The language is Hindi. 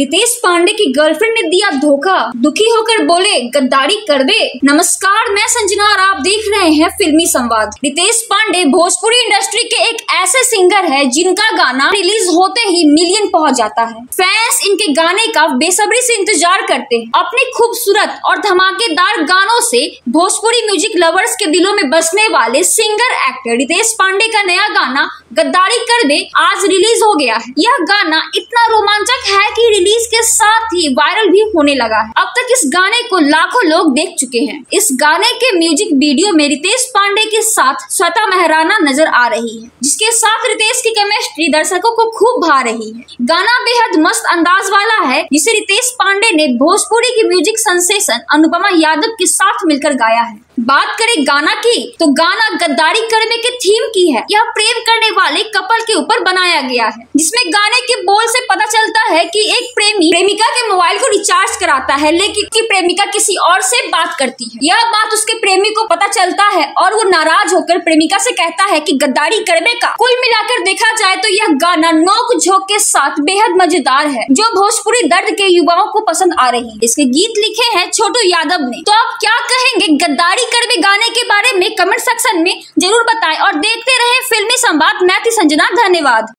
रितेश पांडे की गर्लफ्रेंड ने दिया धोखा। दुखी होकर बोले, गद्दारी कर दे। नमस्कार, मैं संजना और आप देख रहे हैं फिल्मी संवाद। रितेश पांडे भोजपुरी इंडस्ट्री के एक ऐसे सिंगर है जिनका गाना रिलीज़ होते ही मिलियन पहुँच जाता है। फैंस इनके गाने का बेसब्री से इंतज़ार करते हैं। अपने खूबसूरत और धमाकेदार गानों से भोजपुरी म्यूज़िक लवर्स के दिलों में बसने वाले सिंगर, एक्टर रितेश पांडे का नया गाना, गद्दारी कर दे, आज रिलीज़ हो गया है। यह गाना इतना रोमांचक है कि साथ ही वायरल भी होने लगा है। अब तक इस गाने को लाखों लोग देख चुके हैं। इस गाने के म्यूज़िक वीडियो में रितेश पांडे के साथ श्वेता मेहराना नज़र आ रही है, जिसके साथ रितेश की केमिस्ट्री दर्शकों को खूब भा रही है। गाना बेहद मस्त अंदाज वाला है, जिसे रितेश पांडे ने भोजपुरी की म्यूज़िक सेंसेशन अनुपमा यादव के साथ मिलकर गाया है। बात करें गाना की तो गाना गद्दारी करने के थीम की है। यह प्रेम करने वाले कपल के ऊपर बनाया गया है, जिसमें गाने के बोल से पता चलता है कि एक प्रेमी प्रेमिका के मोबाइल को रिचार्ज कराता है, लेकिन की प्रेमिका किसी और से बात करती है। यह बात उसके प्रेमी को पता चलता है और वो नाराज़ होकर प्रेमिका से कहता है कि गद्दारी करने का। कुल मिलाकर देखा जाए तो यह गाना नोक झोंक के साथ बेहद मज़ेदार है, जो भोजपुरी दर्द के युवाओं को पसंद आ रही है। इसके गीत लिखे हैं छोटू यादव ने। तो आप क्या कहेंगे, गद्दारी करवे गाने के बारे में कमेंट सेक्शन में ज़रूर बताए और देखते रहे फिल्मी संवाद। मैं थी संजना, धन्यवाद।